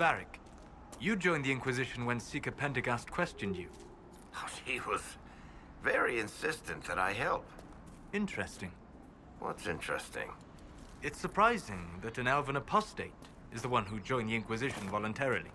Varric. You joined the Inquisition when Seeker Pentaghast questioned you. She was very insistent that I help. Interesting. What's interesting? It's surprising that an elven apostate is the one who joined the Inquisition voluntarily.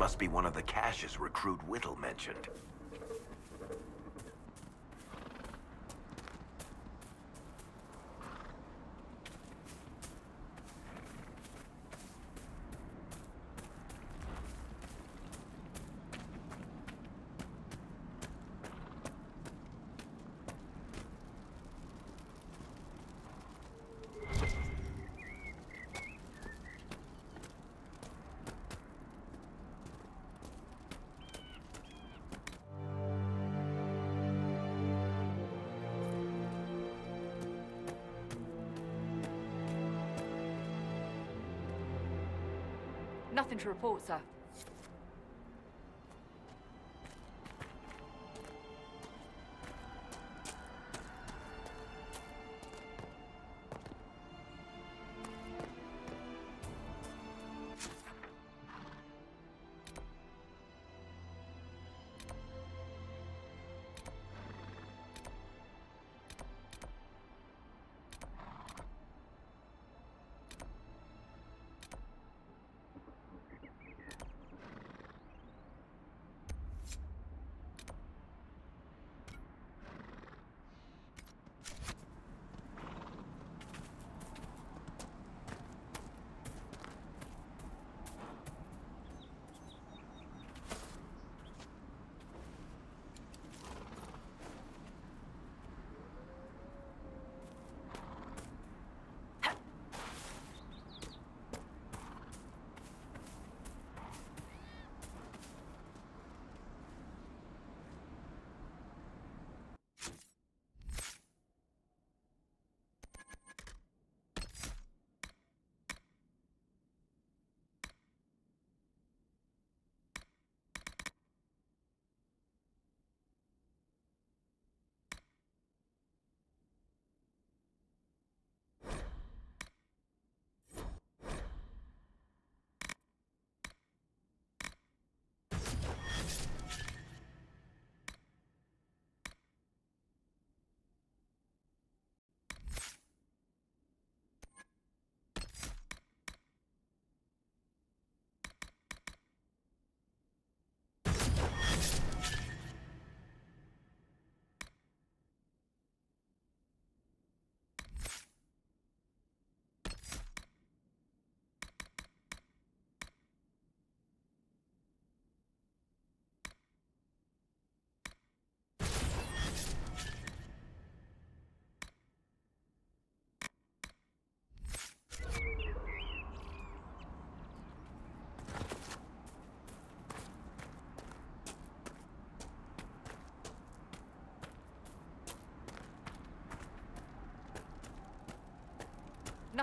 Must be one of the caches Recruit Whittle mentioned. To report, sir.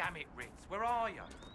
Damn it, Ritz, where are you?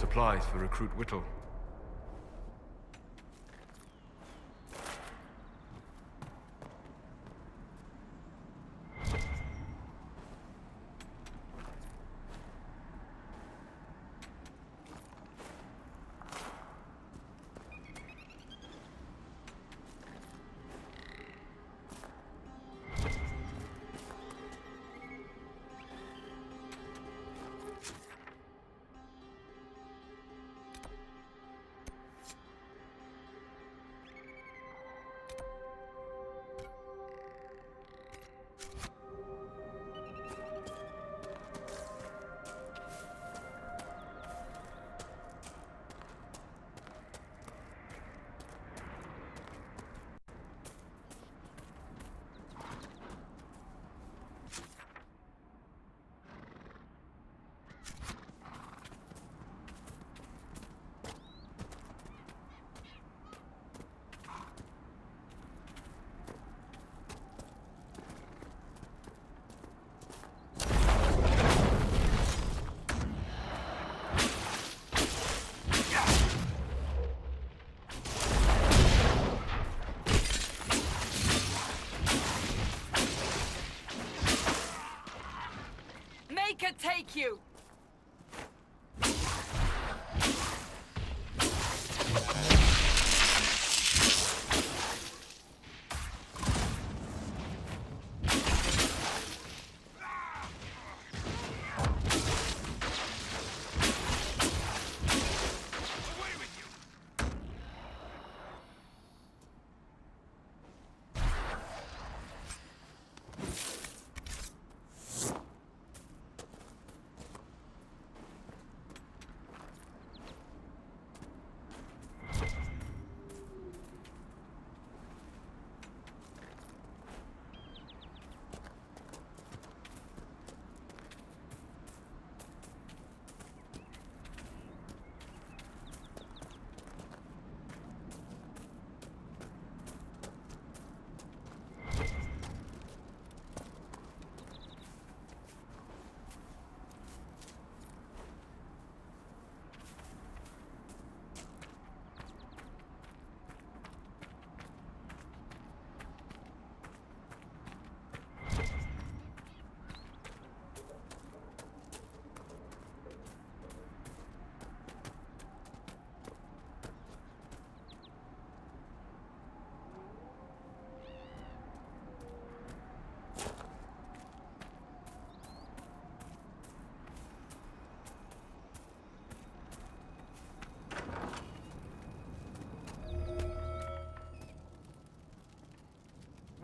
Supplies for Recruit Whittle. Take you!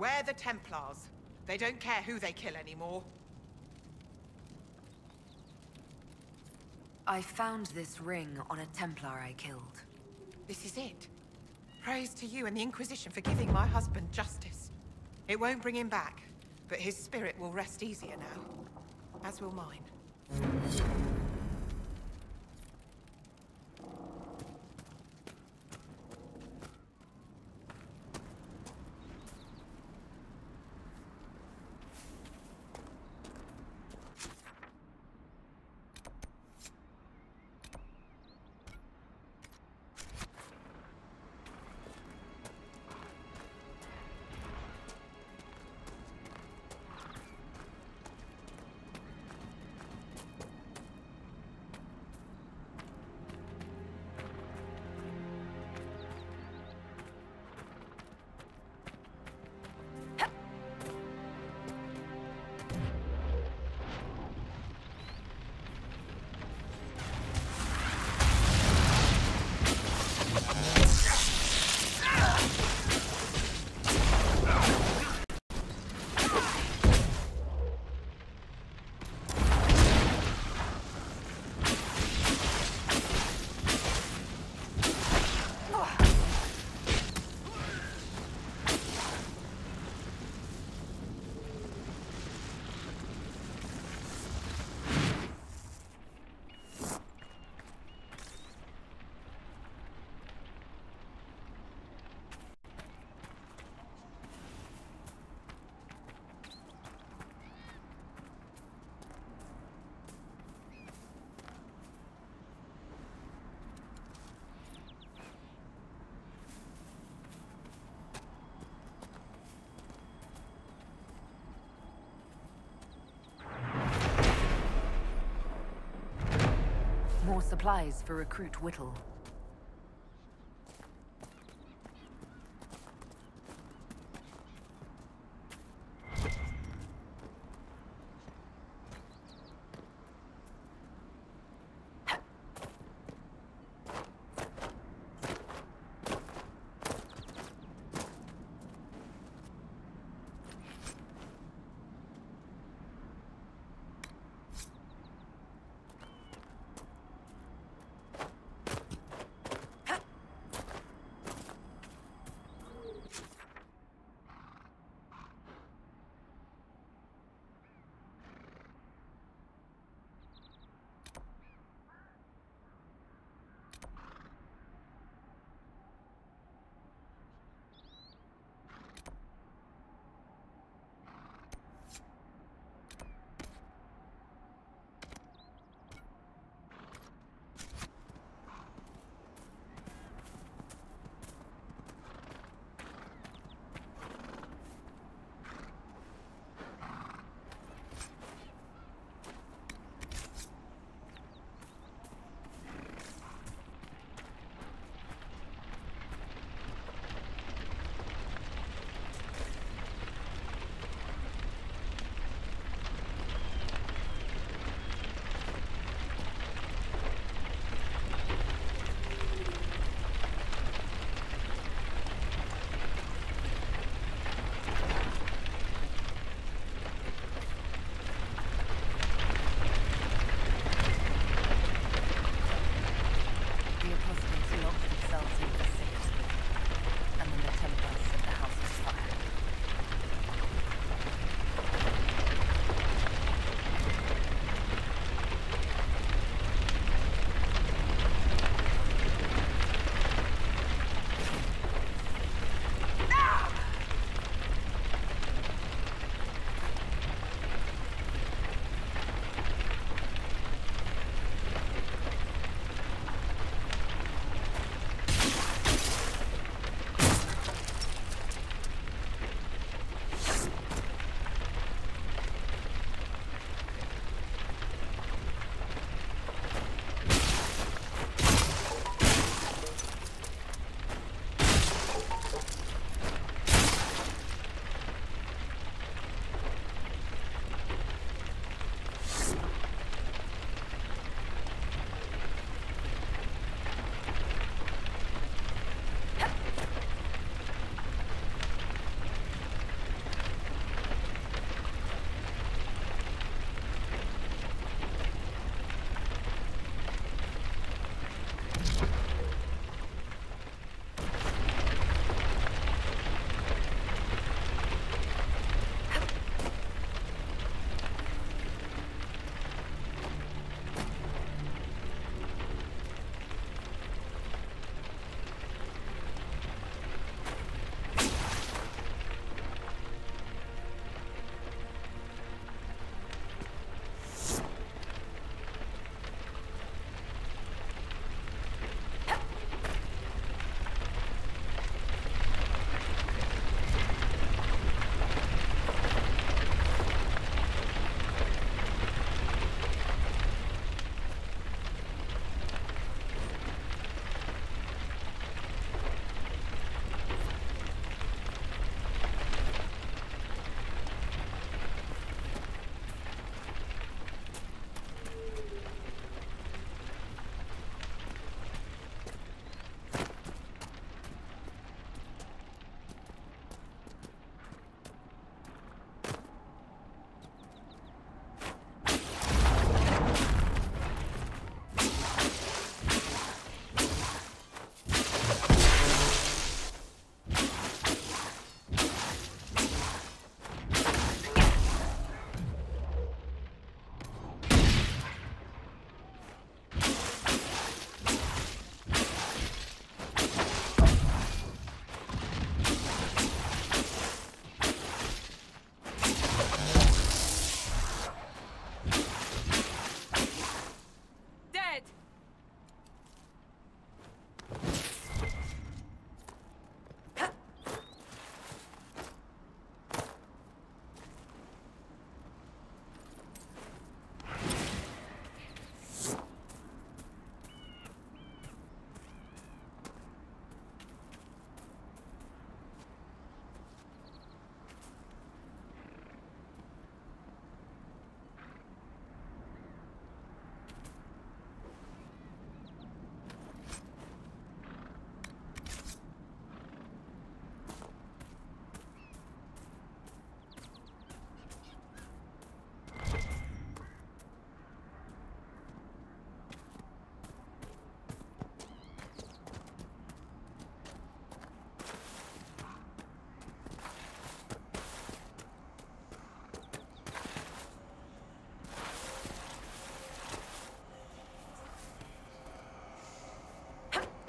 We're the Templars. They don't care who they kill anymore. I found this ring on a Templar I killed. This is it. Praise to you and the Inquisition for giving my husband justice. It won't bring him back, but his spirit will rest easier now. As will mine. More supplies for Recruit Whittle.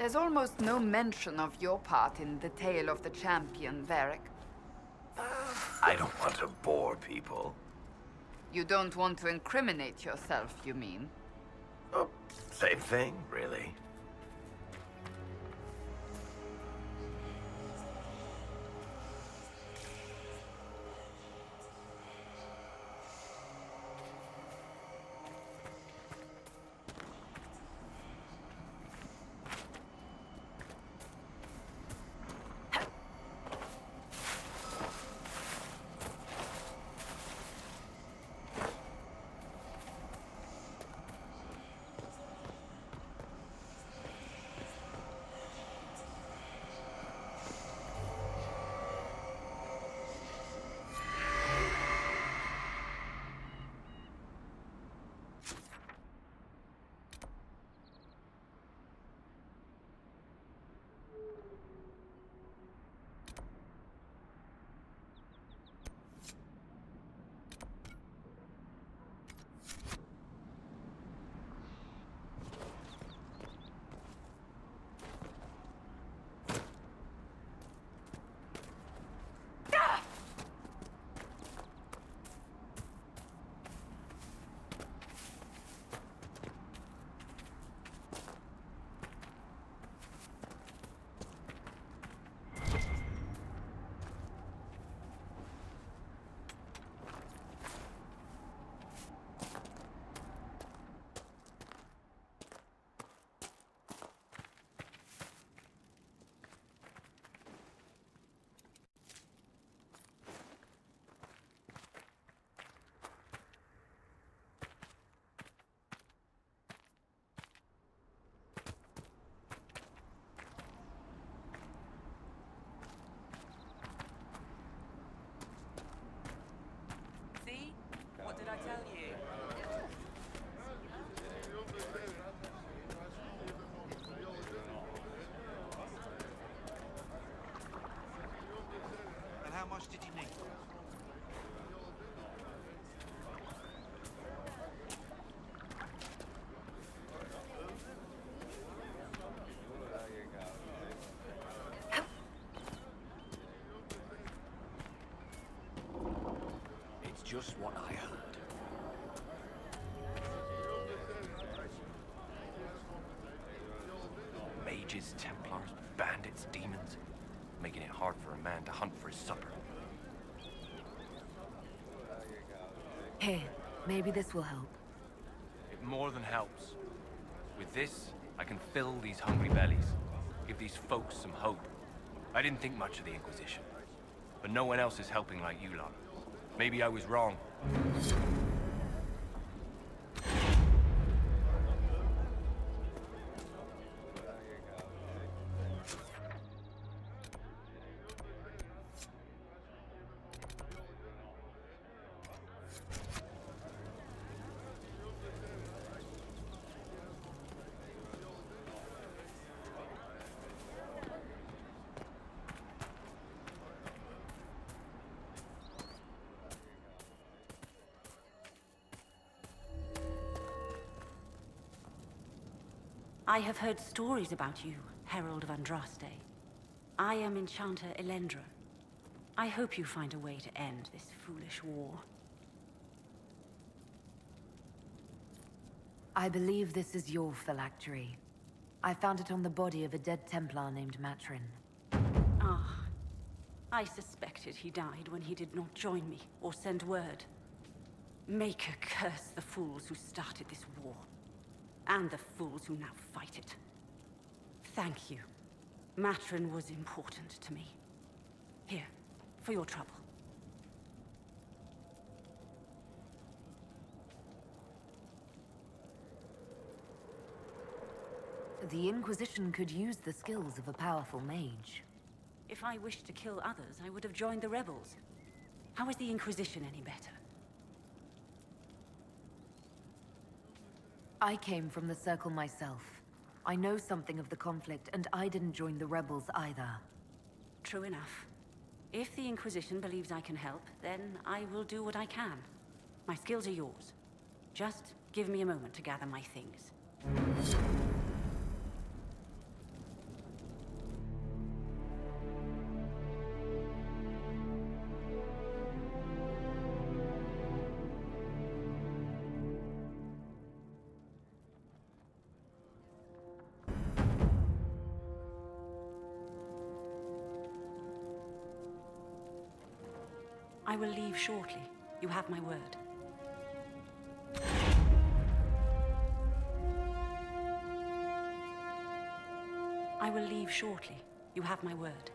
There's almost no mention of your part in the tale of the champion, Varric. I don't want to bore people. You don't want to incriminate yourself, you mean? Oh, same thing, really. Did I tell you? And how much did you need? Just what I heard. Mages, Templars, bandits, demons, making it hard for a man to hunt for his supper. Here, maybe this will help. It more than helps. With this, I can fill these hungry bellies, give these folks some hope. I didn't think much of the Inquisition, but no one else is helping like you lot. Maybe I was wrong. I have heard stories about you, Herald of Andraste. I am Enchanter Elendra. I hope you find a way to end this foolish war. I believe this is your phylactery. I found it on the body of a dead Templar named Matrin. Ah. I suspected he died when he did not join me or send word. Maker curse the fools who started this war. And the fools who now fight it. Thank you. Matrin was important to me. Here, for your trouble. The Inquisition could use the skills of a powerful mage. If I wished to kill others, I would have joined the rebels. How is the Inquisition any better? I came from the Circle myself. I know something of the conflict, and I didn't join the rebels either. True enough. If the Inquisition believes I can help, then I will do what I can. My skills are yours. Just give me a moment to gather my things. I will leave shortly. You have my word. I will leave shortly. You have my word.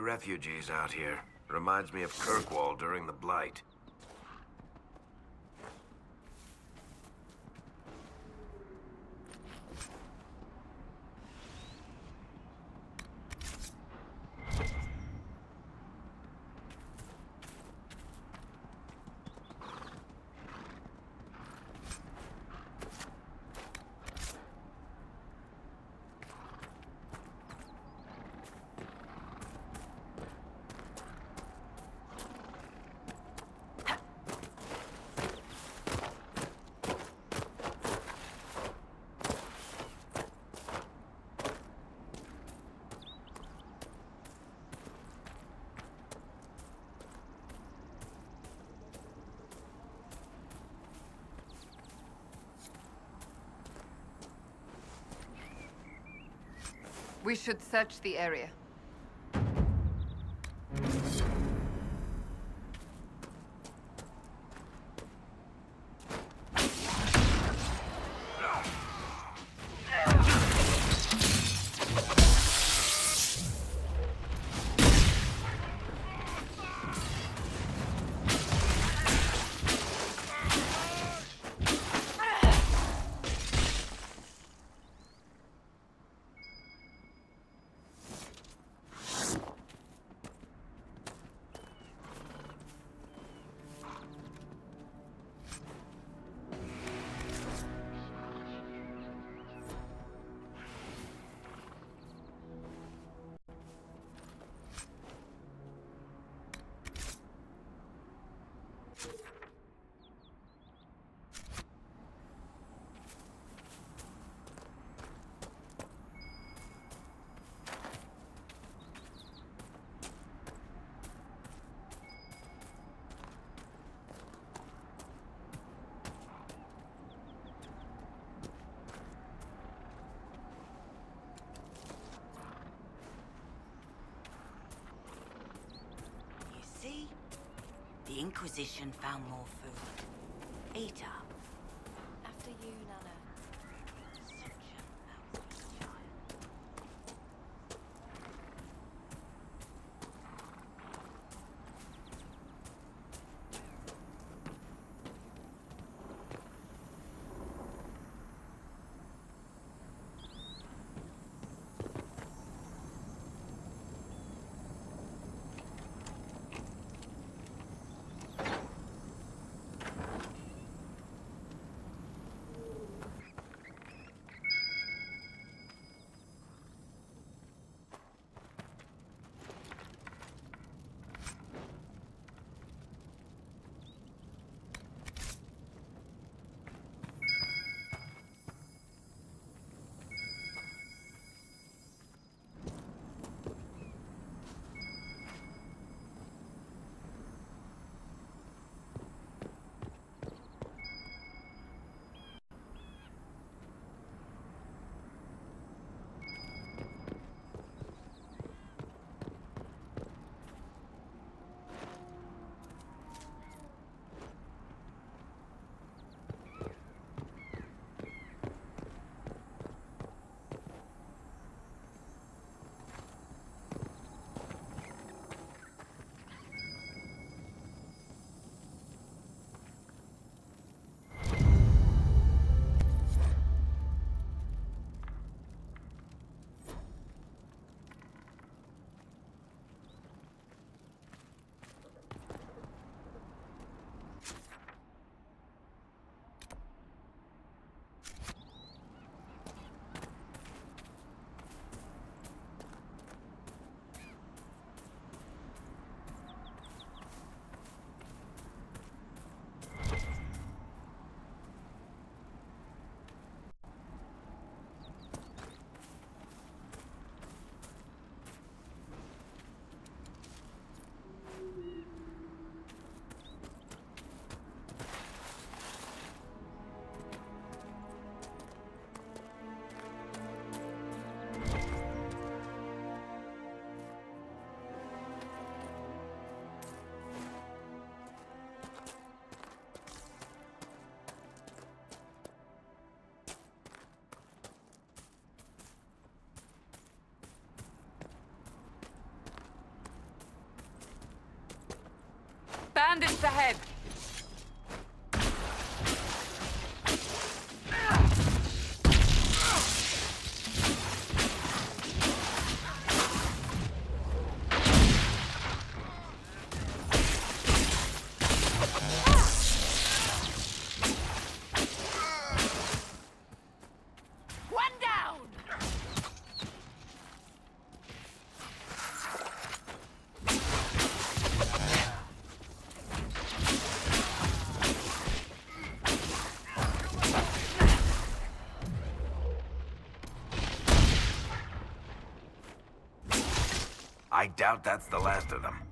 Refugees out here. Reminds me of Kirkwall during the Blight. We should search the area. The Inquisition found more food. Eat up. After you, Nana. Bandits ahead! Doubt that's the last of them.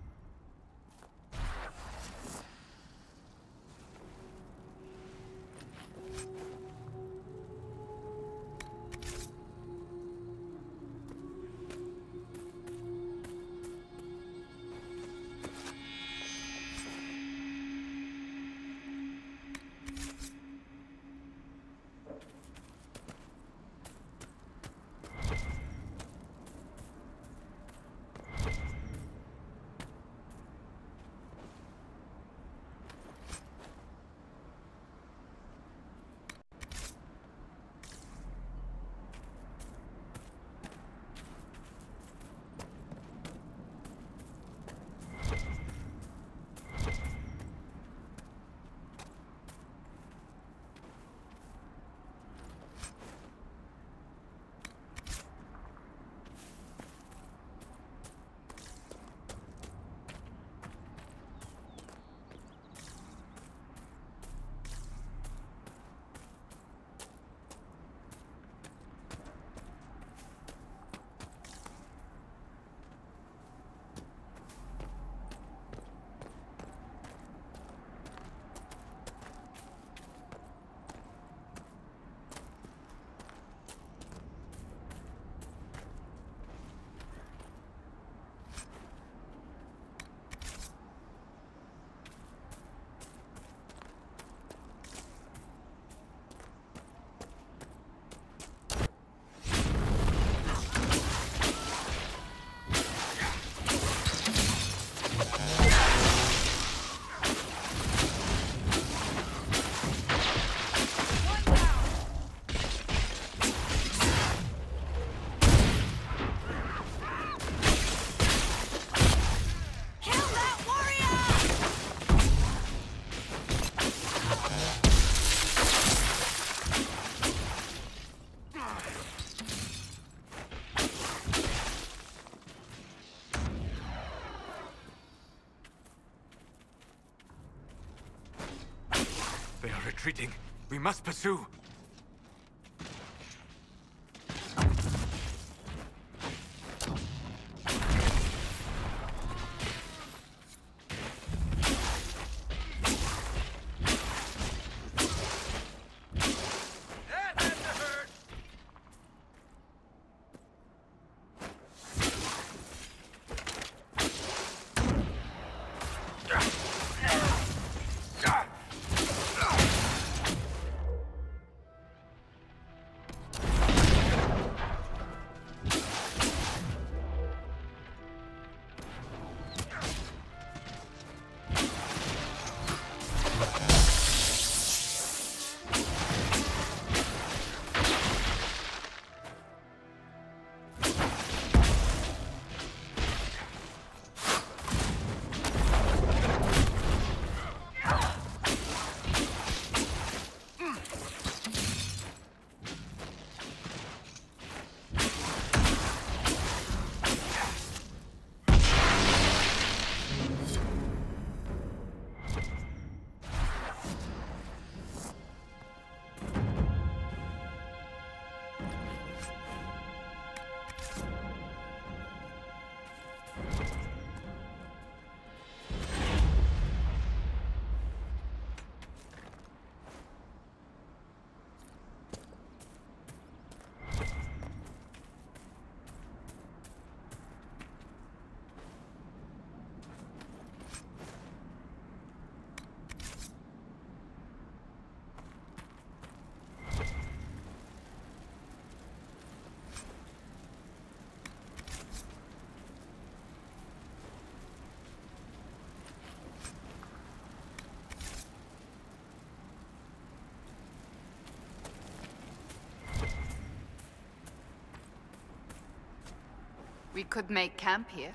Retreating. We must pursue. We could make camp here.